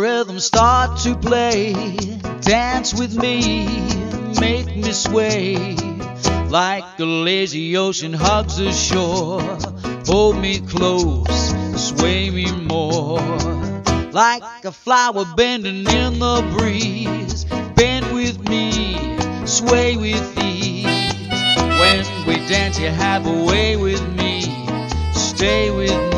Rhythms start to play, dance with me, make me sway. Like a lazy ocean hugs the shore, hold me close, sway me more. Like a flower bending in the breeze, bend with me, sway with ease. When we dance, you have a way with me, stay with me,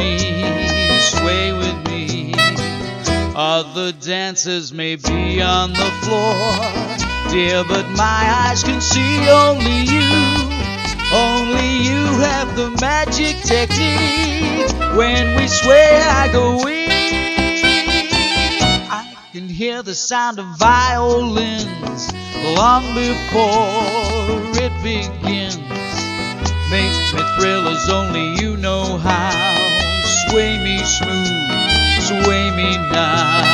Other dancers may be on the floor, dear, but my eyes can see only you. Only you have the magic technique. When we sway, I go weak. I can hear the sound of violins long before it begins. Make me thrill as only you know how. Sway me smooth, sway me now.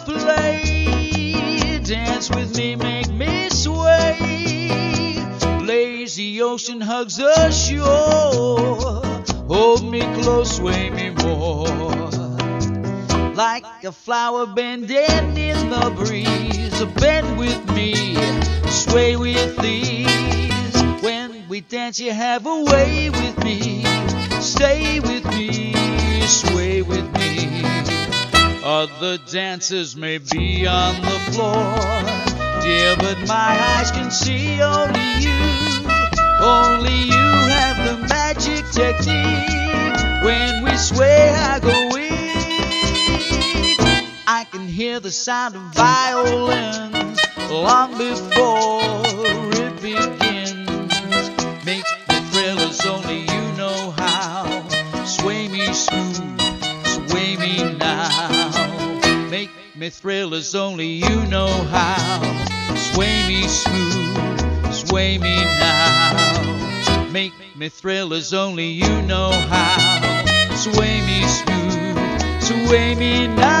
Play, dance with me, make me sway. Lazy ocean hugs the shore, hold me close, sway me more. Like a flower bending in the breeze, bend with me, sway with ease. When we dance, you have a way with me, stay with me, sway with me. Other dancers may be on the floor, dear, but my eyes can see only you. Only you have the magic technique. When we sway, I go weak. I can hear the sound of violins long before Make me thrill as only you know how. Sway me smooth, sway me now. Make me thrill as only you know how. Sway me smooth, sway me now.